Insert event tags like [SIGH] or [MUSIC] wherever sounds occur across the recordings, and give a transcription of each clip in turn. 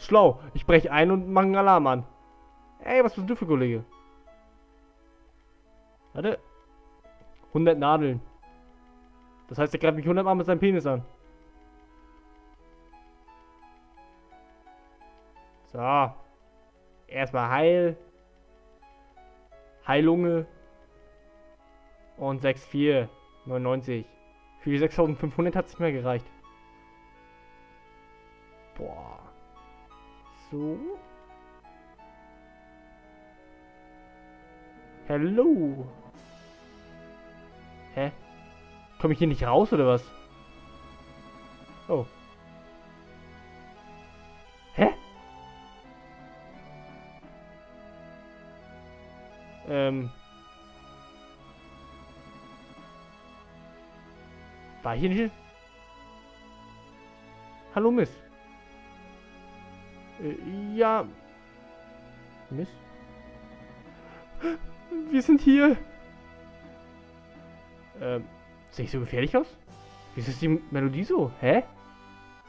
Schlau. Ich breche ein und mache einen Alarm an. Ey, was bist du für Kollege? Warte. 100 Nadeln. Das heißt, er greift mich 100 Mal mit seinem Penis an. So. Erstmal Heil. Heilunge. Und 6,4. 99. Für die 6500 hat es nicht mehr gereicht. Boah. So. Hallo. Hä? Komme ich hier nicht raus oder was? Oh. Hä? Ähm. War hier nicht? Hallo Miss. Äh, ja. Miss? Wir sind hier. Ähm, sehe ich so gefährlich aus? Wieso ist die Melodie so? Hä?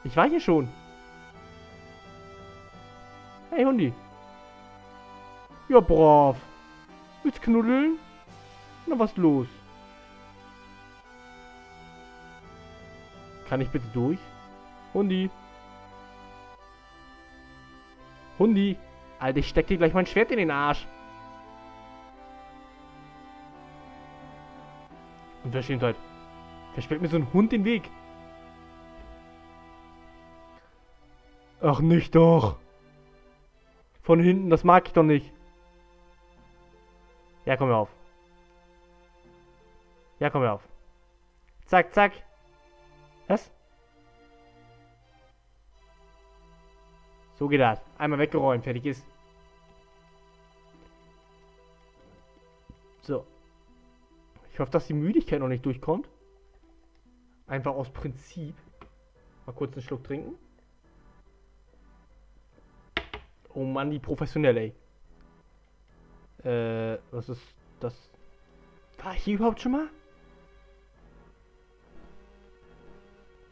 Ich war hier schon. Hey Hundi. Ja, brav. Willst knuddeln? Na, was los? Kann ich bitte durch? Hundi. Hundi. Alter, ich steck dir gleich mein Schwert in den Arsch. Unverschämtheit. Versperrt mir so ein Hund den Weg. Ach, nicht doch. Von hinten, das mag ich doch nicht. Ja, komm mir auf. Ja, komm mir auf. Zack, zack. Was? So geht das. Einmal weggeräumt, fertig ist. So. Ich hoffe, dass die Müdigkeit noch nicht durchkommt. Einfach aus Prinzip. Mal kurz einen Schluck trinken. Oh Mann, die professionell, ey. Äh, was ist das? War ich hier überhaupt schon mal?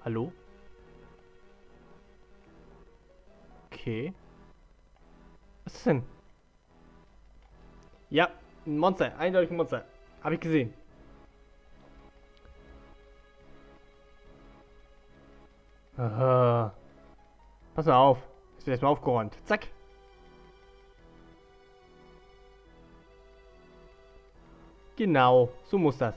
Hallo? Okay. Was ist denn? Ja, ein Monster. Eindeutig ein Monster. Habe ich gesehen. Aha. Pass mal auf. Jetzt wird erstmal aufgeräumt. Zack. Genau, so muss das.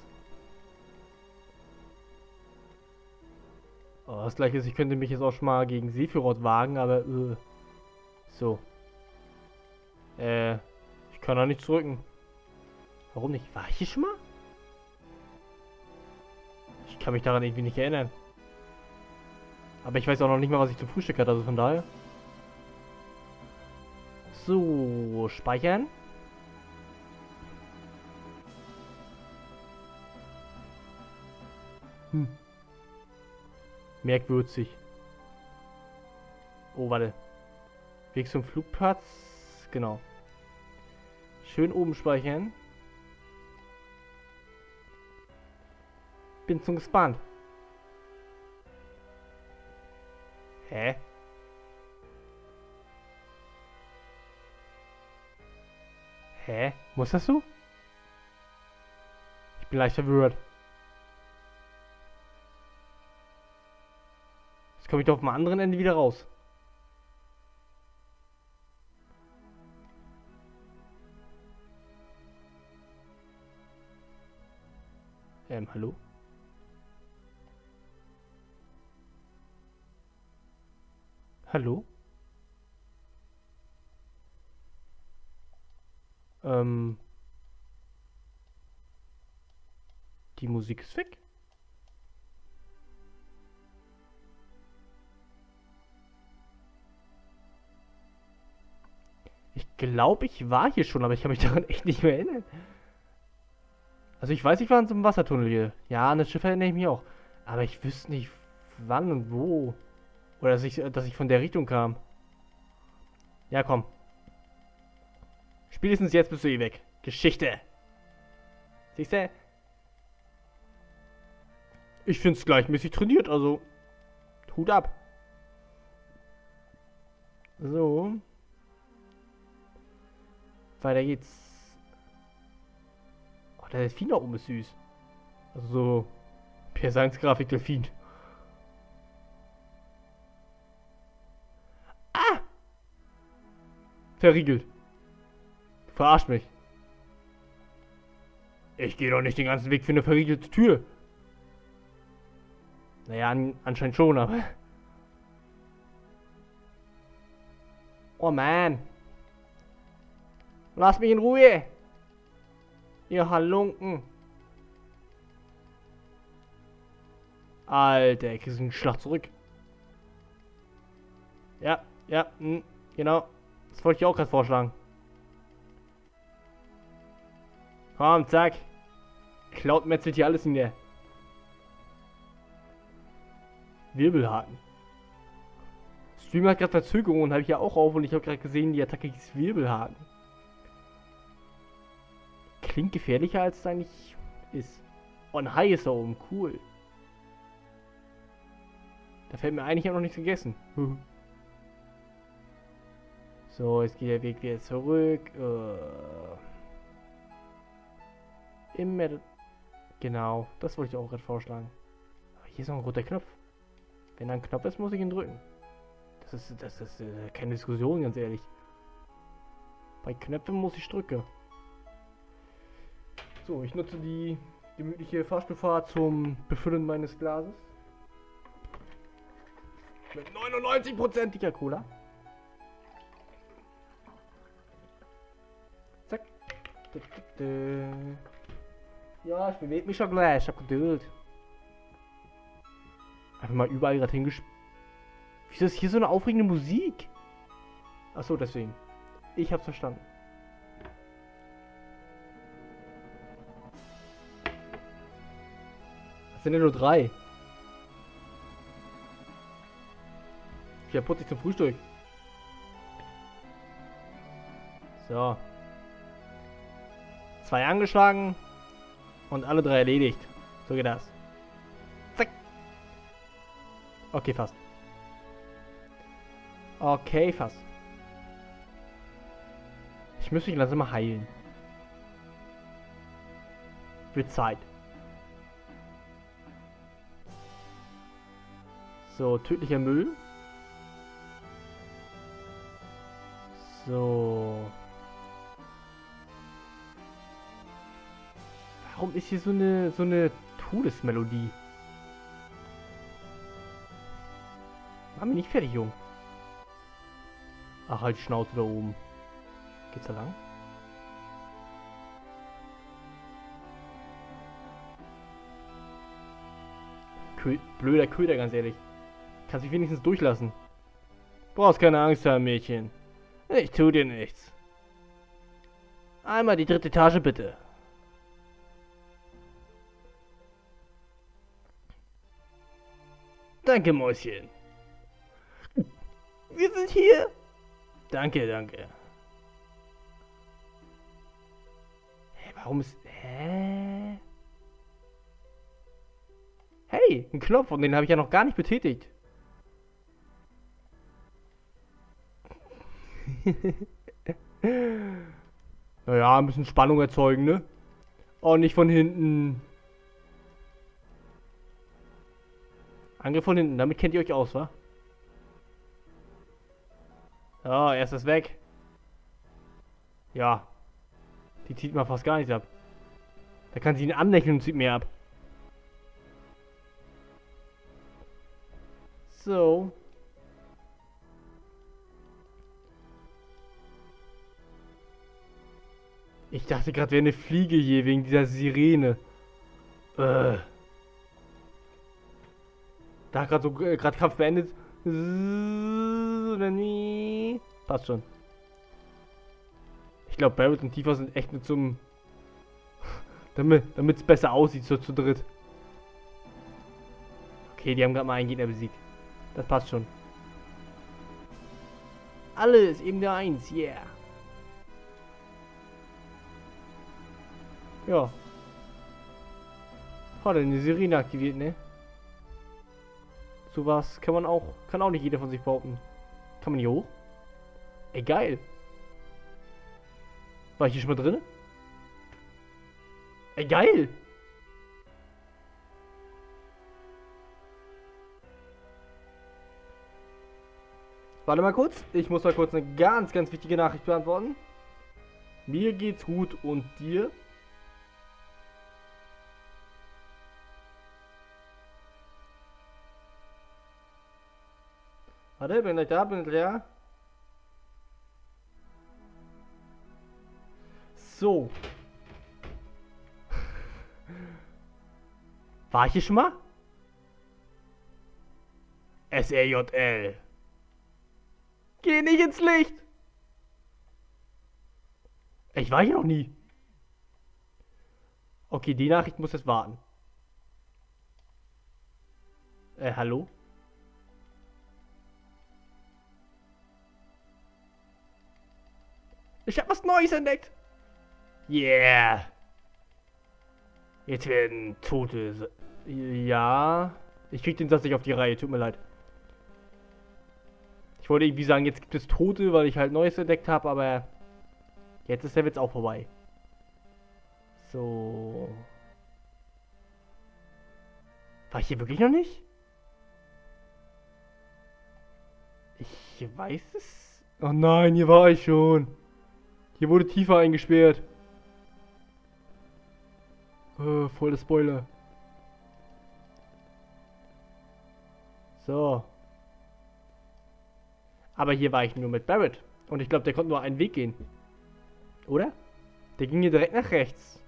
Oh, das gleiche ist, ich könnte mich jetzt auch schon mal gegen Sephiroth wagen, aber äh, so. Äh, ich kann da nicht zurücken. Warum nicht? War ich hier schon mal? Ich kann mich daran irgendwie nicht erinnern. Aber ich weiß auch noch nicht mal, was ich zum Frühstück hatte, also von daher. So, speichern. Hm. Merkwürzig. Oh, warte. Weg zum Flugplatz. Genau. Schön oben speichern. Bin zum gespannt. Hä? Hä? Muss das so? Ich bin leicht verwirrt. Jetzt komme ich doch auf dem anderen Ende wieder raus. Ähm, hallo? Hallo? Ähm. Die Musik ist weg. Ich glaube, ich war hier schon, aber ich kann mich [LAUGHS] daran echt nicht mehr erinnern. Also ich weiß, ich war in so einem Wassertunnel hier. Ja, an das Schiff erinnere ich mich auch. Aber ich wüsste nicht, wann und wo. Oder dass ich, dass ich von der Richtung kam. Ja, komm. Spätestens jetzt bist du eh weg. Geschichte. Siehst du? Ich find's gleichmäßig trainiert, also. Hut ab. So. Weiter geht's. Der Delfin da oben ist süß. Also so PS1-Grafik Delfin. Ah! Verriegelt. Verarscht mich. Ich gehe doch nicht den ganzen Weg für eine verriegelte Tür. Naja, an, anscheinend schon, aber... Oh man. Lass mich in Ruhe. Ihr Halunken. Alter, ich krieg einen Schlag zurück. Ja, ja, mh, hm, genau. Das wollte ich auch gerade vorschlagen. Komm, zack. Cloud metzelt hier alles in der Wirbelhaken. Stream hat gerade Verzögerungen, habe ich ja auch auf und ich habe gerade gesehen, die Attacke hieß Wirbelhaken. Klingt gefährlicher als es eigentlich ist. Ein Hai ist da oben, cool. Da fällt mir eigentlich auch noch nichts gegessen. [LAUGHS] so, jetzt geht der Weg wieder zurück. Uh. Immer. Genau, das wollte ich auch gerade vorschlagen. Aber hier ist noch ein roter Knopf. Wenn da ein Knopf ist, muss ich ihn drücken. Das ist, das ist äh, keine Diskussion, ganz ehrlich. Bei Knöpfen muss ich drücken. So, ich nutze die gemütliche Fahrstuhlfahrt zum Befüllen meines Glases. Mit 99%iger Cola. Zack. Ja, ich bewege mich schon gleich. Ich hab Geduld. Einfach mal überall gerade hingespielt. Wieso ist hier so eine aufregende Musik? Achso, deswegen. Ich hab's verstanden. Sind ja nur drei. Ich hab putzig zum Frühstück. So. Zwei angeschlagen und alle drei erledigt. So geht das. Zack. Okay, fast. Okay, fast. Ich müsste mich langsam mal heilen. Wird Zeit. So, tödlicher Müll. So. Warum ist hier so eine so eine Todesmelodie? Mach mich nicht fertig, Jung. Ach, halt Schnauze da oben. Geht's da lang? Kö blöder Köder, ganz ehrlich. Kannst dich wenigstens durchlassen. Brauchst keine Angst haben, Mädchen. Ich tu dir nichts. Einmal die dritte Etage, bitte. Danke, Mäuschen. Wir sind hier. Danke, danke. Hä, warum ist... Hä? Hey, ein Knopf und den habe ich ja noch gar nicht betätigt. [LAUGHS] naja, ein bisschen Spannung erzeugen, ne? Und nicht von hinten. Angriff von hinten, damit kennt ihr euch aus, wa? Ja, erst ist weg. Ja. Die zieht mal fast gar nichts ab. Da kann sie ihn anlächeln und zieht mehr ab. So. Ich dachte gerade, wäre eine Fliege hier wegen dieser Sirene. Äh. Da gerade so äh, gerade Kampf beendet. Passt schon. Ich glaube, Barrett und Tifa sind echt nur zum. damit es besser aussieht, so zu dritt. Okay, die haben gerade mal einen Gegner besiegt. Das passt schon. Alles eben der Eins, yeah. Ja. Hat er eine Sirene aktiviert, ne? Sowas kann man auch, kann auch nicht jeder von sich behaupten. Kann man hier hoch? Ey, geil. War ich hier schon mal drin? Ey, geil. Warte mal kurz. Ich muss mal kurz eine ganz, ganz wichtige Nachricht beantworten. Mir geht's gut und dir? Warte, bin gleich da, bin gleich da. So. [LAUGHS] War ich hier schon mal? S-R-J-L. Geh nicht ins Licht! Ich war hier noch nie. Okay, die Nachricht muss jetzt warten. Äh, hallo? Ich hab was Neues entdeckt. Yeah. Jetzt werden Tote. Ja. Ich krieg den Satz nicht auf die Reihe, tut mir leid. Ich wollte irgendwie sagen, jetzt gibt es Tote, weil ich halt Neues entdeckt habe, aber jetzt ist der Witz auch vorbei. So. War ich hier wirklich noch nicht? Ich weiß es. Oh nein, hier war ich schon. Hier wurde tiefer eingesperrt. Oh, voll der Spoiler. So. Aber hier war ich nur mit Barrett. Und ich glaube, der konnte nur einen Weg gehen. Oder? Der ging hier direkt nach rechts.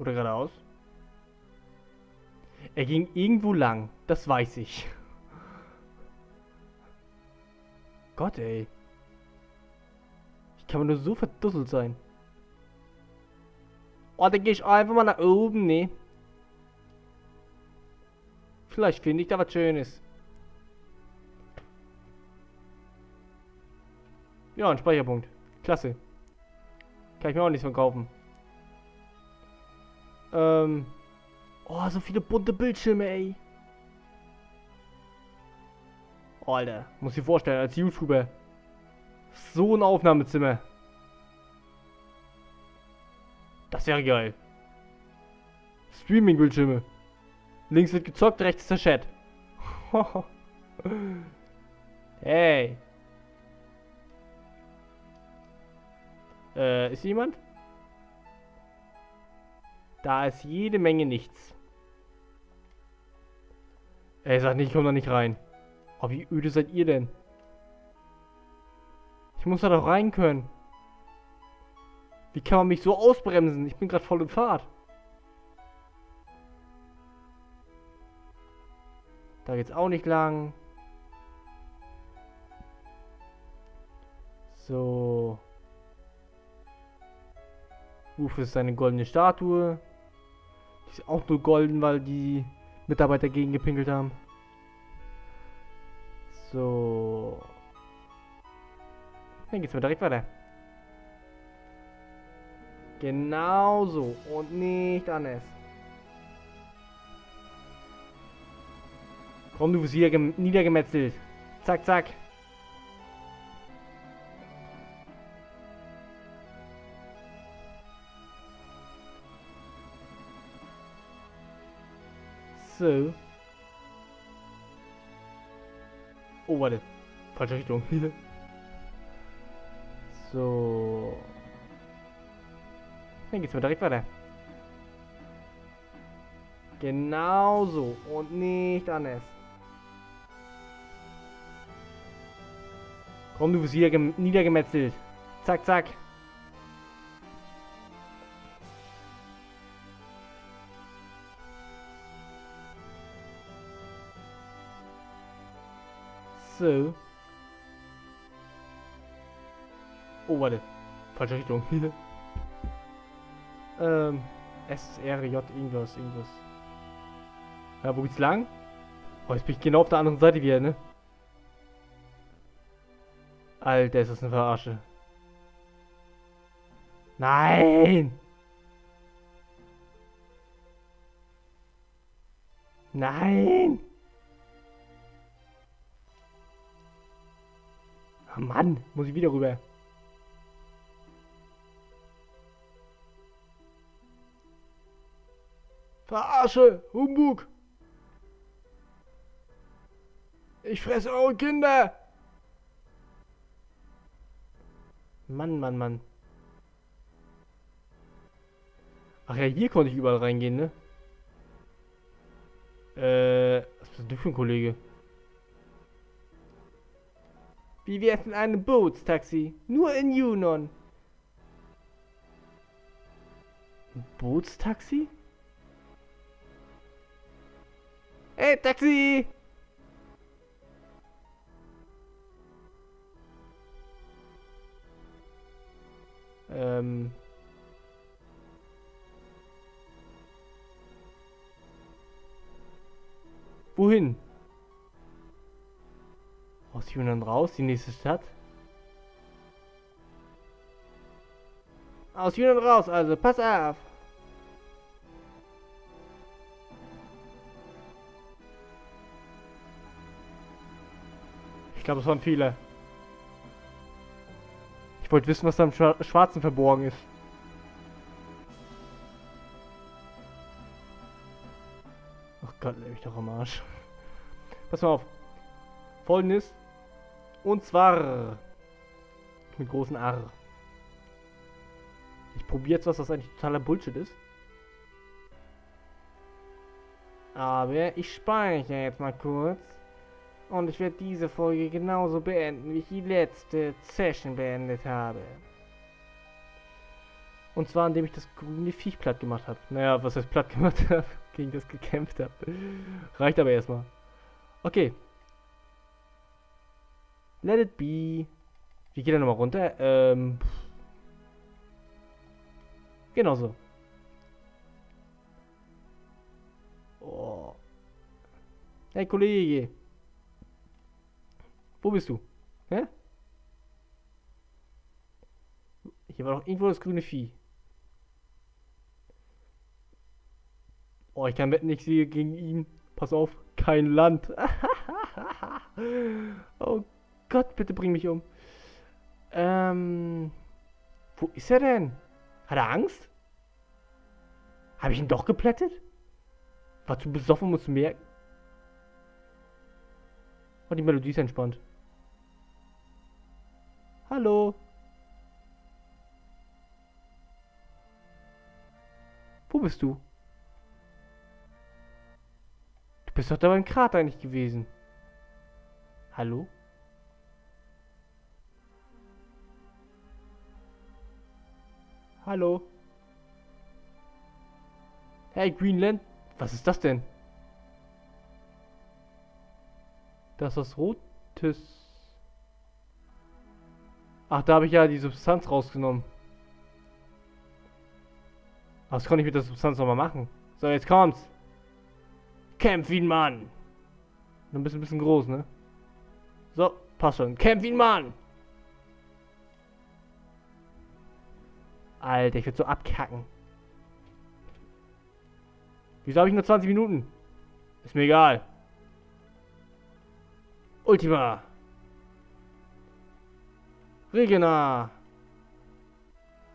Oder geradeaus? Er ging irgendwo lang. Das weiß ich. [LAUGHS] Gott, ey. Kann man nur so verdusselt sein. Oh, dann gehe ich einfach mal nach oben, ne? Vielleicht finde ich da was Schönes. Ja, ein Speicherpunkt. Klasse. Kann ich mir auch nichts von kaufen. Ähm. Oh, so viele bunte Bildschirme, ey. Alter, muss ich vorstellen, als YouTuber. So ein Aufnahmezimmer. Das wäre geil. Streaming-Bildschirme. Links wird gezockt, rechts ist der Chat. [LAUGHS] hey. Äh, ist jemand? Da ist jede Menge nichts. Ey, sag nicht, ich komm da nicht rein. Oh, wie öde seid ihr denn? Ich muss da doch rein können. Wie kann man mich so ausbremsen? Ich bin gerade voll in Fahrt. Da geht's auch nicht lang. So. Wofür ist eine goldene Statue? Die ist auch nur golden, weil die Mitarbeiter gegen gepinkelt haben. So. Dann geht's mal direkt weiter. Genau so und nicht anders. Komm, du wirst wieder niedergemetzelt. Zack, zack. So. Oh, warte. Falsche Richtung. [LAUGHS] so. Dann geht's mal direkt weiter. Genau so und nicht anders. Komm, du wirst niedergemetzelt. Zack, zack. So. Oh, warte. Falsche Richtung. [LAUGHS] ähm, S, R, J, irgendwas, irgendwas. Ja, wo geht's lang? Oh, jetzt bin ich genau auf der anderen Seite wieder, ne? Alter, ist das eine Verarsche. Nein! Nein! Ah, Mann, muss ich wieder rüber. Verarsche, Humbug. Ich fresse eure Kinder. Mann, Mann, Mann. Ach ja, hier konnte ich überall reingehen, ne? Äh, was bist du für ein Kollege? Wie wär's mit einem Bootstaxi? Nur in Junon. Bootstaxi? Hey, Taxi! Ähm. Wohin? Aus Yunnan raus, die nächste Stadt. Aus Yunnan raus, also pass auf. Glaube, es waren viele. Ich wollte wissen, was da im Schwarzen verborgen ist. Ach Gott, leck mich doch am Arsch. Pass mal auf. Folgendes. Und zwar mit großen R. Ich probiere jetzt was, was eigentlich totaler Bullshit ist. Aber ich speichere jetzt mal kurz. Und ich werde diese Folge genauso beenden, wie ich die letzte Session beendet habe. Und zwar, indem ich das grüne Viech platt gemacht habe. Naja, was heißt platt gemacht [LAUGHS] habe, gegen das gekämpft habe. Reicht aber erstmal. Okay. Let it be. Wie geht er nochmal runter? Ähm. Genau so. Oh. Hey Kollege. Wo bist du? Hä? Hier war doch irgendwo das grüne Vieh. Oh, ich kann wetten, ich sehe gegen ihn. Pass auf, kein Land. [LAUGHS] oh Gott, bitte bring mich um. Ähm. Wo ist er denn? Hat er Angst? Habe ich ihn doch geplättet? War zu besoffen, muss mehr. Oh, die Melodie ist entspannt. Hallo. Wo bist du? Du bist doch da beim Krater nicht gewesen. Hallo? Hallo? Hey, Greenland? Was ist das denn? Das ist Rotes. Ach, da habe ich ja die Substanz rausgenommen. Was konnte ich mit der Substanz nochmal machen? So, jetzt kommt's. Kämpf wie ein Mann. Dann bist du ein bisschen groß, ne? So, passt schon. Kämpf wie ein Mann. Alter, ich würde so abkacken. Wieso habe ich nur 20 Minuten? Ist mir egal. Ultima. Regina!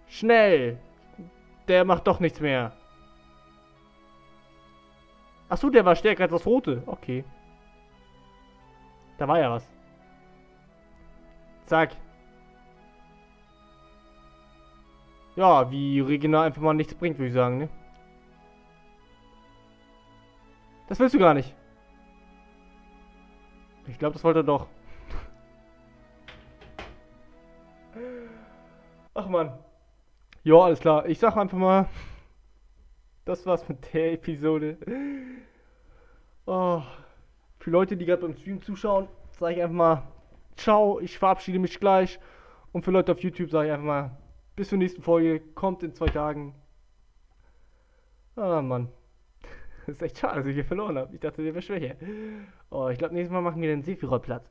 Schnell! Der macht doch nichts mehr. Achso, der war stärker als das Rote. Okay. Da war ja was. Zack. Ja, wie Regina einfach mal nichts bringt, würde ich sagen, ne? Das willst du gar nicht. Ich glaube, das wollte er doch. Ach man. Ja, alles klar. Ich sag einfach mal, das war's mit der Episode. Oh, für Leute, die gerade beim Stream zuschauen, sage ich einfach mal, ciao, ich verabschiede mich gleich. Und für Leute auf YouTube sage ich einfach mal, bis zur nächsten Folge, kommt in zwei Tagen. Ah, Mann. [LAUGHS] Das ist echt schade, dass ich hier verloren habe. Ich dachte, der wäre schwächer. Oh, ich glaube, nächstes Mal machen wir den Sephiroth platt.